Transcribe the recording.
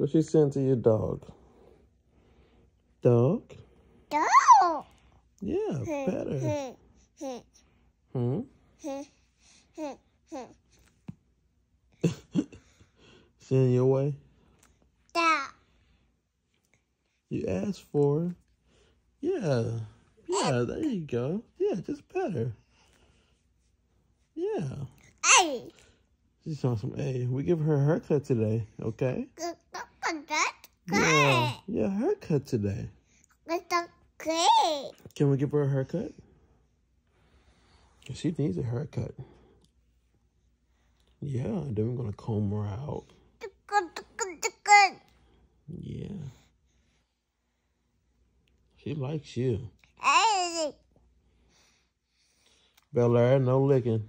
What she saying to your dog? Dog? Dog. Yeah, better. Hmm? Send your way? Dog. You asked for it. Yeah. Yeah, there you go. Yeah, just better. Yeah. Hey. She's on some A. We give her a haircut today, okay? Good. Yeah. Yeah, haircut today. Good. Can we give her a haircut? She needs a haircut. Yeah, then we're gonna comb her out. Yeah. She likes you. Hey. Bel Air, no licking.